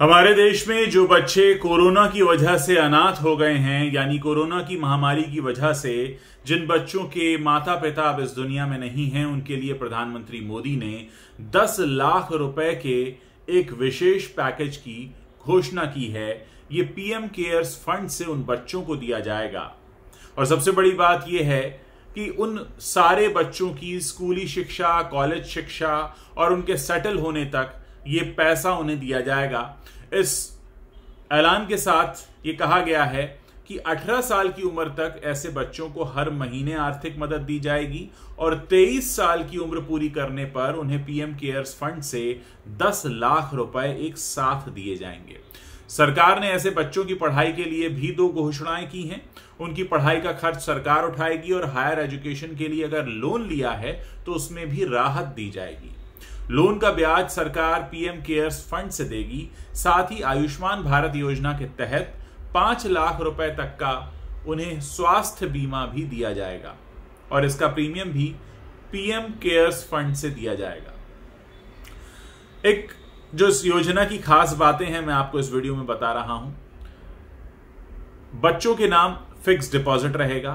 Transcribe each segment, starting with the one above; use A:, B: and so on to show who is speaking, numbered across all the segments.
A: हमारे देश में जो बच्चे कोरोना की वजह से अनाथ हो गए हैं, यानी कोरोना की महामारी की वजह से, जिन बच्चों के माता पिता अब इस दुनिया में नहीं हैं, उनके लिए प्रधानमंत्री मोदी ने 10 लाख रुपए के एक विशेष पैकेज की घोषणा की है। ये पीएम केयर्स फंड से उन बच्चों को दिया जाएगा। और सबसे बड़ी बात यह है कि उन सारे बच्चों की स्कूली शिक्षा, कॉलेज शिक्षा और उनके सेटल होने तक ये पैसा उन्हें दिया जाएगा। इस ऐलान के साथ ये कहा गया है कि 18 साल की उम्र तक ऐसे बच्चों को हर महीने आर्थिक मदद दी जाएगी और 23 साल की उम्र पूरी करने पर उन्हें पीएम केयर्स फंड से 10 लाख रुपए एक साथ दिए जाएँगे। सरकार ने ऐसे बच्चों की पढ़ाई के लिए भी दो घोषणाएँ की हैं। उनकी पढ़ाई का खर्च सरकार उठाएगी और हायर एजुकेशन के लिए अगर लोन लिया है तो उसमें भी राहत दी जाएगी। लोन का ब्याज सरकार पीएम केयर्स फंड से देगी, साथ ही आयुष्मान भारत योजना के तहत पाँच लाख रुपए तक का उन्हें स्वास्थ्य बीमा भी दिया जाएगा, और इसका प्रीमियम भी पीएम केयर्स फंड से दिया जाएगा। एक जो इस योजना की खास बातें हैं, मैं आपको इस वीडियो में बता रहा हूँ। बच्चों के नाम फिक्स डिपॉजिट रहेगा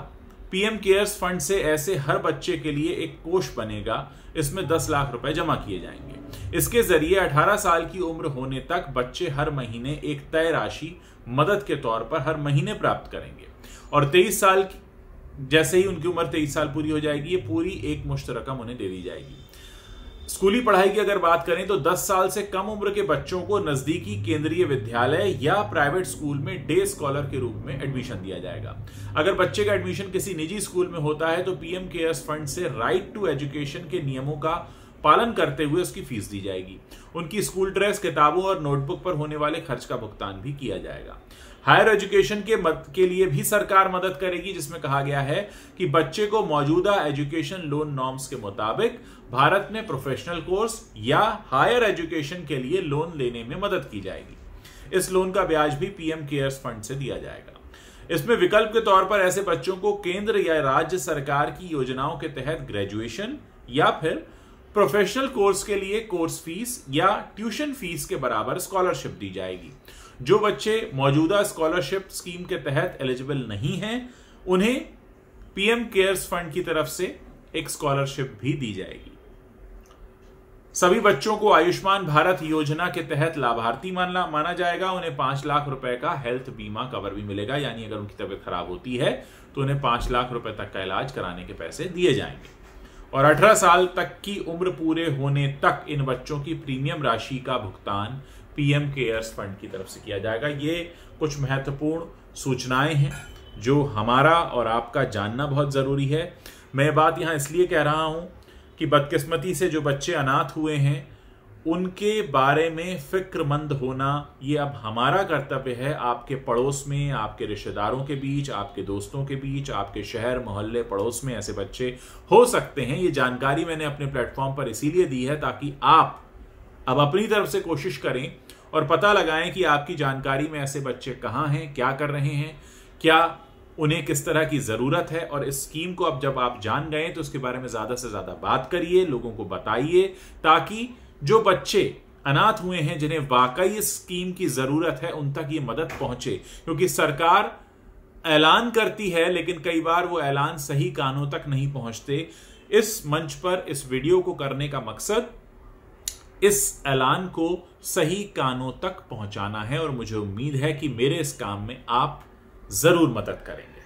A: पीएम केयर्स फंड से ऐसे हर बच्चे के लिए एक कोष बनेगा, इसमें 10 लाख रुपए जमा किए जाएँगे। इसके ज़रिए 18 साल की उम्र होने तक बच्चे हर महीने एक तय राशि मदद के तौर पर हर महीने प्राप्त करेंगे। और 23 साल जैसे ही उनकी उम्र 23 साल पूरी हो जाएगी, ये पूरी एक मुश्त रकम उन्हें दे दी जाएगी। स्कूली पढ़ाई की अगर बात करें तो 10 साल से कम उम्र के बच्चों को नजदीकी केंद्रीय विद्यालय या प्राइवेट स्कूल में डे स्कॉलर के रूप में एडमिशन दिया जाएगा। अगर बच्चे का एडमिशन किसी निजी स्कूल में होता है तो पीएम केयर्स फंड से राइट टू एजुकेशन के नियमों का पालन करते हुए उसकी फ़ीस दी जाएगी। उनकी स्कूल ड्रेस किताबों और नोटबुक पर होने वाले खर्च का भुगतान भी किया जाएगा। हायर एजुकेशन के मद, के लिए भी सरकार मदद करेगी, जिसमें कहा गया है कि बच्चे को मौजूदा एजुकेशन लोन नॉर्म्स के मुताबिक भारत में प्रोफेशनल कोर्स या हायर एजुकेशन के लिए लोन लेने में मदद की जाएगी। इस लोन का ब्याज भी पीएम केयर्स फंड से दिया जाएगा। इसमें विकल्प के तौर पर ऐसे बच्चों को केंद्र या राज्य सरकार की योजनाओं के तहत ग्रेजुएशन या फिर प्रोफेशनल कोर्स के लिए कोर्स फ़ीस या ट्यूशन फ़ीस के बराबर स्कॉलरशिप दी जाएगी। जो बच्चे मौजूदा स्कॉलरशिप स्कीम के तहत एलिजिबल नहीं हैं, उन्हें पीएम केयर्स फंड की तरफ़ से एक स्कॉलरशिप भी दी जाएगी। सभी बच्चों को आयुष्मान भारत योजना के तहत लाभार्थी मानना माना जाएगा। उन्हें पाँच लाख रुपए का हेल्थ बीमा कवर भी मिलेगा। यानी अगर उनकी तबीयत खराब होती है तो उन्हें पाँच लाख रुपए तक का इलाज कराने के पैसे दिए जाएँगे। और 18 साल तक की उम्र पूरे होने तक इन बच्चों की प्रीमियम राशि का भुगतान पीएम केयर्स फंड की तरफ़ से किया जाएगा। ये कुछ महत्वपूर्ण सूचनाएँ हैं जो हमारा और आपका जानना बहुत ज़रूरी है। मैं बात यहाँ इसलिए कह रहा हूँ कि बदकिस्मती से जो बच्चे अनाथ हुए हैं, उनके बारे में फिक्रमंद होना ये अब हमारा कर्तव्य है। आपके पड़ोस में, आपके रिश्तेदारों के बीच, आपके दोस्तों के बीच, आपके शहर, मोहल्ले, पड़ोस में ऐसे बच्चे हो सकते हैं। ये जानकारी मैंने अपने प्लेटफॉर्म पर इसीलिए दी है ताकि आप अब अपनी तरफ़ से कोशिश करें और पता लगाएँ कि आपकी जानकारी में ऐसे बच्चे कहाँ हैं, क्या कर रहे हैं, क्या उन्हें किस तरह की ज़रूरत है और इस स्कीम को अब जब आप जान गए तो उसके बारे में ज़्यादा से ज़्यादा बात करिए, लोगों को बताइए, ताकि जो बच्चे अनाथ हुए हैं, जिन्हें वाकई इस स्कीम की ज़रूरत है, उन तक ये मदद पहुँचे। क्योंकि सरकार ऐलान करती है, लेकिन कई बार वो ऐलान सही कानों तक नहीं पहुँचते। इस मंच पर, इस वीडियो को करने का मकसद इस ऐलान को सही कानों तक पहुंचाना है और मुझे उम्मीद है कि मेरे इस काम में आप ज़रूर मदद करेंगे।